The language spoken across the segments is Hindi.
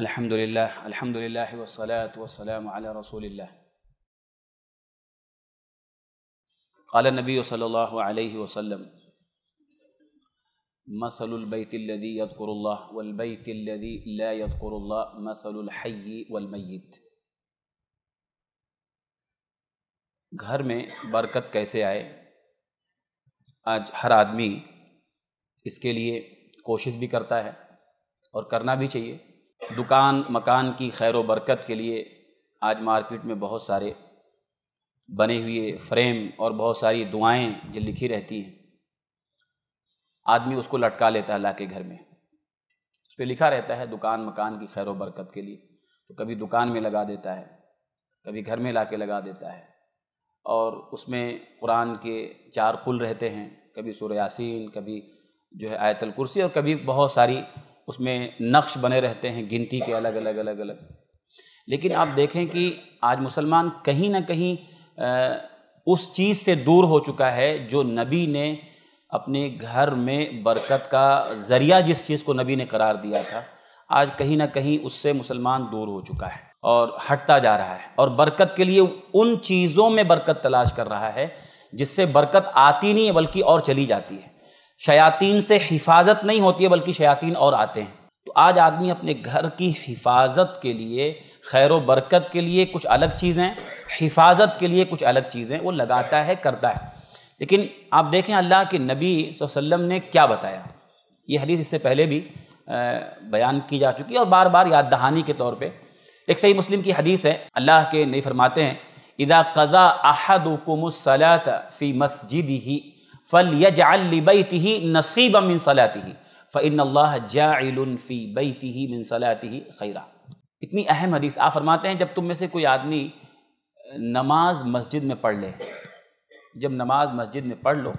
अल्हम्दुलिल्लाह अल्हम्दुलिल्लाह वस्सलातु वस्सलामु अला रसूलिल्लाह क़ाल नबी सल्लल्लाहु अलैहि वसल्लम मसलुल बैतिल्लज़ी यज़कुरुल्लाह वल बैतिल्लज़ी ला यज़कुरुल्लाह मसलुल हय्यि वल मय्यित घर में बरकत कैसे आए? आज हर आदमी इसके लिए कोशिश भी करता है और करना भी चाहिए। दुकान, मकान की खैर बरकत के लिए आज मार्केट में बहुत सारे बने हुए फ्रेम और बहुत सारी दुआएँ जो लिखी रहती हैं। आदमी उसको लटका लेता है ला के घर में। उस पर लिखा रहता है दुकान, मकान की खैर बरकत के लिए। तो कभी दुकान में लगा देता है, कभी घर में ला के लगा देता है। और उसमें कुरान के चार कुल रहते हैं, कभी सूर्य यासीन, कभी जो है आयतल कुर्सी और कभी बहुत सारी उसमें नक्श बने रहते हैं, गिनती के अलग अलग अलग अलग। लेकिन आप देखें कि आज मुसलमान कहीं ना कहीं उस चीज़ से दूर हो चुका है जो नबी ने अपने घर में बरकत का ज़रिया जिस चीज़ को नबी ने करार दिया था, आज कहीं ना कहीं उससे मुसलमान दूर हो चुका है और हटता जा रहा है और बरकत के लिए उन चीज़ों में बरकत तलाश कर रहा है, जिससे बरकत आती नहीं है, बल्कि और चली जाती है। शयातीन से हिफाजत नहीं होती है, बल्कि शयातीन और आते हैं। तो आज आदमी अपने घर की हिफाजत के लिए, खैर बरकत के लिए कुछ अलग चीज़ें, हिफाजत के लिए कुछ अलग चीज़ें वो लगाता है, करता है। लेकिन आप देखें अल्लाह के नबी वसल्लम ने क्या बताया? ये हदीस इससे पहले भी बयान की जा चुकी है और बार बार याद दहानी के तौर पे। एक सही मुस्लिम की हदीस है, अल्लाह के नबी फरमाते हैं इदा कज़ा अहदुकुमुस्सलात फ़ी मस्जिदिही फलयजअल लिबैतिही नसीबा मिन सलातिही फ़इन अल्लाह जाइलुन फ़ी बैतिही मिन सलातिही खैरा इतनी अहम हदीस आप फरमाते हैं जब तुम में से कोई आदमी नमाज़ मस्जिद में पढ़ ले, जब नमाज़ मस्जिद में पढ़ लो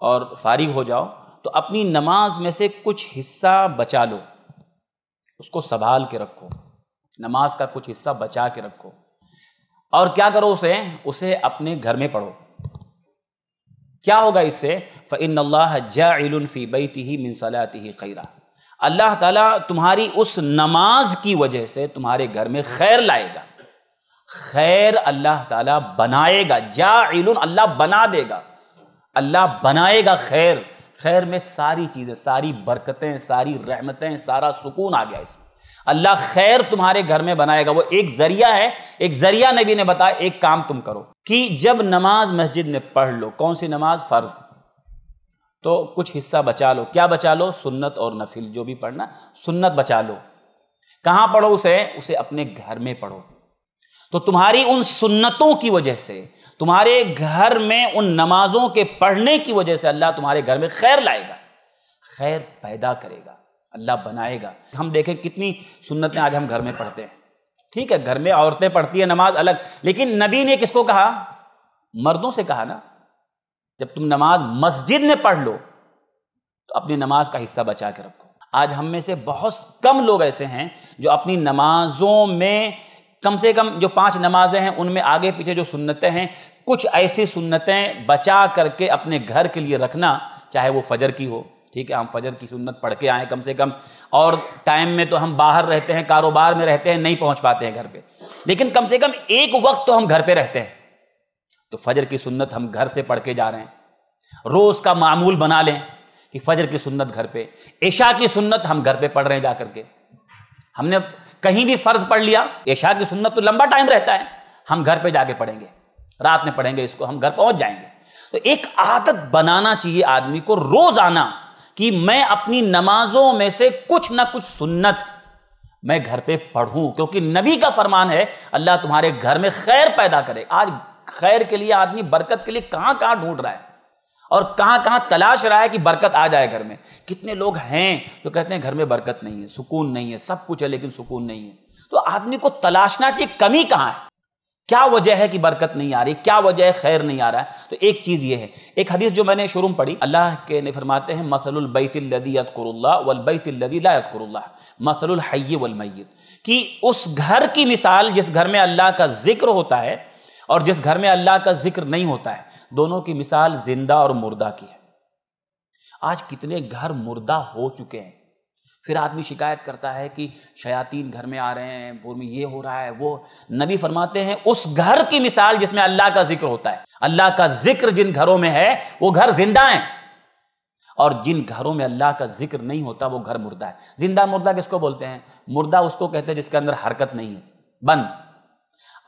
और फारिग हो जाओ तो अपनी नमाज़ में से कुछ हिस्सा बचा लो, उसको संभाल के रखो, नमाज़ का कुछ हिस्सा बचा के रखो। और क्या करो उसे? उसे अपने घर में पढ़ो। क्या होगा इससे? फ़िन अल्लाह जाफ़ी बैती ही मिन सलाती ही खैरा। अल्लाह ताला तुम्हारी उस नमाज़ की वजह से तुम्हारे घर में खैर लाएगा। खैर अल्लाह ताला बनाएगा। जा अल्लाह बना देगा। अल्लाह बनाएगा खैर। खैर में सारी चीज़ें, सारी बरकतें, सारी रहमतें, सारा सुकून आ गया इसमें। अल्लाह खैर तुम्हारे घर में बनाएगा। वो एक ज़रिया है। एक ज़रिया नबी ने बताया, एक काम तुम करो कि जब नमाज़ मस्जिद में पढ़ लो, कौन सी नमाज़? फ़र्ज़। तो कुछ हिस्सा बचा लो। क्या बचा लो? सुन्नत और नफिल, जो भी पढ़ना। सुन्नत बचा लो। कहाँ पढ़ो उसे? उसे अपने घर में पढ़ो। तो तुम्हारी उन सुन्नतों की वजह से, तुम्हारे घर में उन नमाजों के पढ़ने की वजह से अल्लाह तुम्हारे घर में खैर लाएगा। खैर पैदा करेगा। अल्लाह बनाएगा। हम देखें कितनी सुन्नतें आज हम घर में पढ़ते हैं। ठीक है, घर में औरतें पढ़ती है, नमाज़ अलग। लेकिन नबी ने किसको कहा? मर्दों से कहा ना। जब तुम नमाज़ मस्जिद में पढ़ लो तो अपनी नमाज़ का हिस्सा बचा के रखो। आज हम में से बहुत कम लोग ऐसे हैं जो अपनी नमाजों में कम से कम जो पाँच नमाजें हैं, उनमें आगे पीछे जो सुन्नतें हैं, कुछ ऐसी सुन्नतें बचा करके अपने घर के लिए रखना, चाहे वो फजर की हो ठीक है, हम फजर की सुन्नत पढ़ के आए कम से कम, और टाइम में तो हम बाहर रहते हैं, कारोबार में रहते हैं, नहीं पहुँच पाते हैं घर पे। लेकिन कम से कम एक वक्त तो हम घर पे रहते हैं। तो फजर की सुन्नत हम घर से पढ़ के जा रहे हैं। रोज का मामूल बना लें कि फजर की सुन्नत घर पे, ऐशा की सुन्नत हम घर पे पढ़ रहे हैं जा करके। हमने कहीं भी फ़र्ज़ पढ़ लिया, ऐशा की सुन्नत तो लंबा टाइम रहता है, हम घर पे जाके पढ़ेंगे। रात में पढ़ेंगे इसको, हम घर पहुँच जाएँगे। तो एक आदत बनाना चाहिए आदमी को, रोज आना। कि मैं अपनी नमाजों में से कुछ ना कुछ सुन्नत मैं घर पे पढ़ूं, क्योंकि नबी का फरमान है, अल्लाह तुम्हारे घर में खैर पैदा करे। आज खैर के लिए आदमी बरकत के लिए कहाँ कहाँ ढूंढ रहा है? और कहाँ कहाँ तलाश रहा है कि बरकत आ जाए घर में? कितने लोग हैं जो कहते हैं घर में बरकत नहीं है, सुकून नहीं है, सब कुछ है लेकिन सुकून नहीं है। तो आदमी को तलाशना की कमी कहाँ है? क्या वजह है कि बरकत नहीं आ रही? क्या वजह है खैर नहीं आ रहा है? तो एक चीज़ ये है। एक हदीस जो मैंने शुरू में पढ़ी, अल्लाह के ने फरमाते हैं, मसलुल हय्य वल मय्यित। कि उस घर की मिसाल जिस घर में अल्लाह का ज़िक्र होता है और जिस घर में अल्लाह का ज़िक्र नहीं होता है, दोनों की मिसाल ज़िंदा और मुर्दा की है। आज कितने घर मुर्दा हो चुके हैं। फिर आदमी शिकायत करता है कि शयातीन घर में आ रहे हैं, बोर में ये हो रहा है, वो। नबी फरमाते हैं, उस घर की मिसाल जिसमें अल्लाह का ज़िक्र होता है। अल्लाह का ज़िक्र जिन घरों में है, वो घर ज़िंदा है। और जिन घरों में अल्लाह का ज़िक्र नहीं होता, वो घर मुर्दा है। ज़िंदा मुर्दा किसको बोलते हैं? मुर्दा उसको कहते हैं जिसके अंदर हरकत नहीं है। बंद।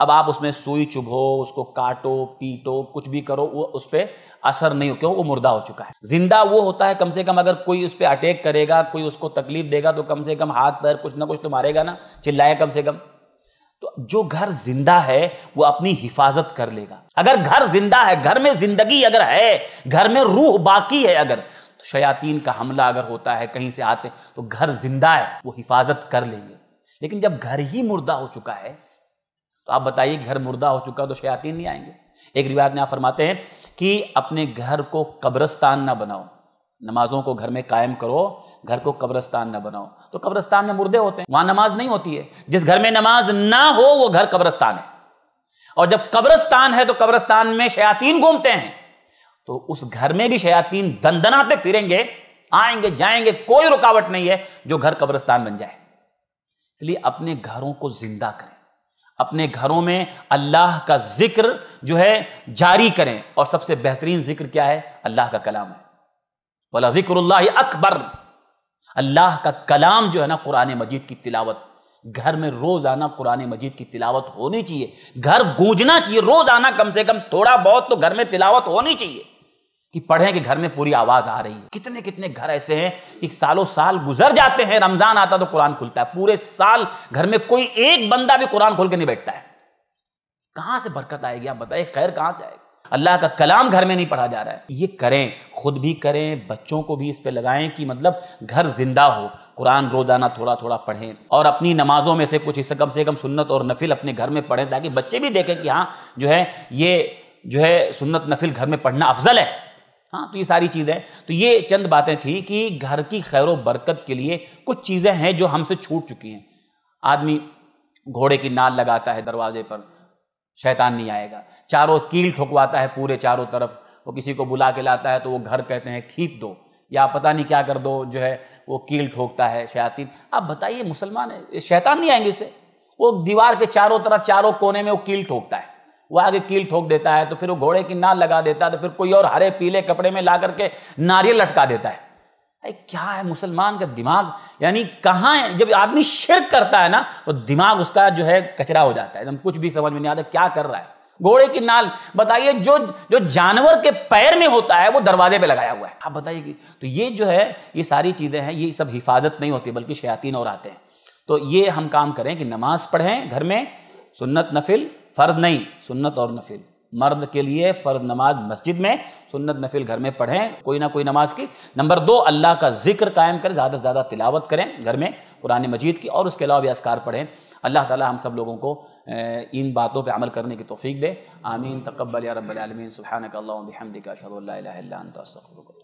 अब आप उसमें सुई चुभो, उसको काटो, पीटो, कुछ भी करो, वो उस पर असर नहीं हो, क्यों? वो मुर्दा हो चुका है। ज़िंदा वो होता है, कम से कम अगर कोई उस पर अटैक करेगा, कोई उसको तकलीफ़ देगा तो कम से कम हाथ, पैर कुछ ना कुछ तो मारेगा ना चिल्लाए कम से कम। तो जो घर ज़िंदा है, वो अपनी हिफाजत कर लेगा। अगर घर ज़िंदा है, घर में ज़िंदगी अगर है, घर में रूह बाकी है अगर तो शयातीन का हमला अगर होता है, कहीं से आते तो घर ज़िंदा है, वो हिफाजत कर लेंगे। लेकिन जब घर ही मुर्दा हो चुका है तो आप बताइए, घर मुर्दा हो चुका तो शयातीन नहीं आएँगे। एक रिवायत में आप फरमाते हैं कि अपने घर को कब्रस्तान ना बनाओ, नमाजों को घर में कायम करो, घर को कब्रस्तान ना बनाओ। तो कब्रस्तान में मुर्दे होते हैं, वहाँ नमाज़ नहीं होती है। जिस घर में नमाज़ ना हो, वो घर कब्रस्तान है। और जब कब्रस्तान है तो कब्रस्तान में शयातीन घूमते हैं। तो उस घर में भी शयातीन दंदनाते फिरेंगे, आएँगे, जाएँगे, कोई रुकावट नहीं है जो घर कब्रस्तान बन जाए। इसलिए अपने घरों को ज़िंदा करें। अपने घरों में अल्लाह का ज़िक्र जो है जारी करें। और सबसे बेहतरीन ज़िक्र क्या है? अल्लाह का कलाम है। बोला ज़िक्र अकबर। अल्लाह का कलाम जो है ना कुरान मजीद की तिलावत। घर में रोज आना कुरान मजीद की तिलावत होनी चाहिए। घर गूंजना चाहिए रोज आना कम से कम थोड़ा बहुत तो घर में तिलावत होनी चाहिए। कि पढ़ें कि घर में पूरी आवाज़ आ रही है। कितने कितने घर ऐसे हैं कि सालों साल गुजर जाते हैं, रमज़ान आता तो कुरान खुलता है। पूरे साल घर में कोई एक बंदा भी कुरान खोल के नहीं बैठता है। कहाँ से बरकत आएगी, आप बताइए, खैर कहाँ से आएगी? अल्लाह का कलाम घर में नहीं पढ़ा जा रहा है। ये करें, खुद भी करें, बच्चों को भी इस पर लगाएँ कि मतलब घर ज़िंदा हो। कुरान रोज़ाना थोड़ा थोड़ा पढ़ें और अपनी नमाजों में से कुछ हिस्सा कम से कम सुन्नत और नफिल अपने घर में पढ़ें ताकि बच्चे भी देखें कि हाँ जो है, ये जो है सुन्नत नफिल घर में पढ़ना अफजल है। हाँ तो ये सारी चीज़ें तो ये चंद बातें थी कि घर की खैर बरकत के लिए कुछ चीज़ें हैं जो हमसे छूट चुकी हैं। आदमी घोड़े की नाल लगाता है दरवाजे पर, शैतान नहीं आएगा। चारों कील ठोकवाता है पूरे चारों तरफ़। वो किसी को बुला के लाता है तो वो घर कहते हैं, खींच दो। या पता नहीं क्या कर दो, जो है वो कील ठोकता है शयातीन। आप बताइए, मुसलमान है, शैतान नहीं आएँगे इसे? वो दीवार के चारों तरफ़, चारों कोने में वो कील ठोकता है। वो आगे कील ठोक देता है तो फिर वो घोड़े की नाल लगा देता है तो फिर कोई और हरे पीले कपड़े में ला करके नारियल लटका देता है। अरे, क्या है मुसलमान का दिमाग? यानी कहाँ है? जब आदमी शिरक करता है ना तो दिमाग उसका जो है कचरा हो जाता है। एकदम कुछ भी समझ में नहीं आता क्या कर रहा है। घोड़े की नाल, बताइए, जो जो जानवर के पैर में होता है, वो दरवाजे पे लगाया हुआ है। आप बताइए तो ये जो है, ये सारी चीज़ें हैं, ये सब हिफाजत नहीं होती, बल्कि शयातीन और आते हैं। तो ये हम काम करें कि नमाज़ पढ़ें, घर में, सुन्नत नफिल फ़र्ज़ नहीं, सुन्नत और नफिल। मर्द के लिए फ़र्ज़ नमाज़ मस्जिद में, सुन्नत, नफिल घर में पढ़ें, कोई ना कोई नमाज़ की। नंबर दो, अल्लाह का ज़िक्र कायम करें, ज़्यादा से ज़्यादा तिलावत करें घर में, कुरान मजीद की, और उसके अलावा भी असकार पढ़ें। अल्लाह ताला हम सब लोगों को इन बातों पे अमल करने की तोफ़ी दे। आमीन तकबल या रबालमीन सुबहानक अल्लाह बिहमदिका, अशहदु